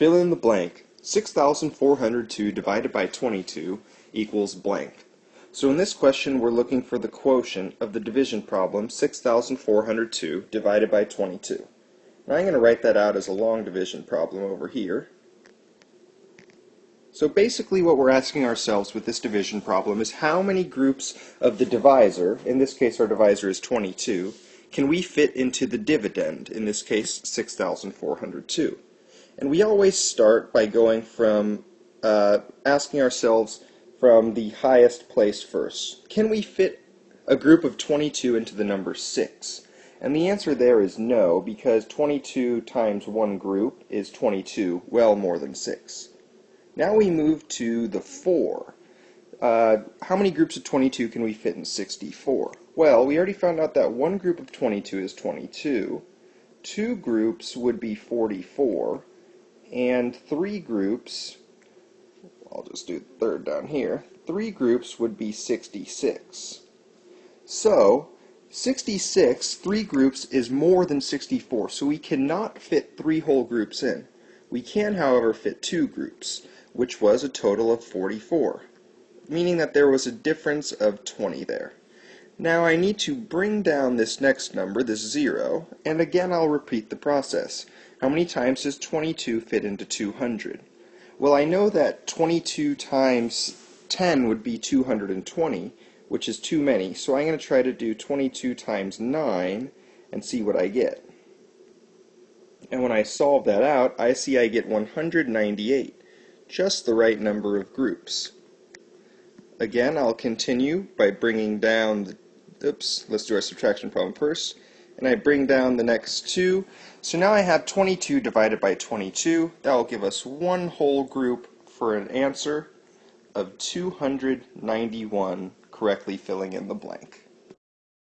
Fill in the blank. 6,402 divided by 22 equals blank. So in this question, we're looking for the quotient of the division problem 6,402 divided by 22. Now I'm going to write that out as a long division problem over here. So basically what we're asking ourselves with this division problem is how many groups of the divisor, in this case our divisor is 22, can we fit into the dividend, in this case 6,402. And we always start by going from uh, asking ourselves from the highest place first. Can we fit a group of 22 into the number 6? And the answer there is no, because 22 times one group is 22, well more than 6. Now we move to the 4. Uh, how many groups of 22 can we fit in 64? Well, we already found out that one group of 22 is 22. Two groups would be 44 and three groups, I'll just do the third down here, three groups would be 66. So, 66, three groups, is more than 64, so we cannot fit three whole groups in. We can, however, fit two groups, which was a total of 44, meaning that there was a difference of 20 there. Now I need to bring down this next number, this 0, and again I'll repeat the process. How many times does 22 fit into 200? Well, I know that 22 times 10 would be 220, which is too many, so I'm going to try to do 22 times 9 and see what I get. And when I solve that out, I see I get 198, just the right number of groups. Again, I'll continue by bringing down the, oops, let's do our subtraction problem first and I bring down the next two. So now I have 22 divided by 22. That will give us one whole group for an answer of 291 correctly filling in the blank.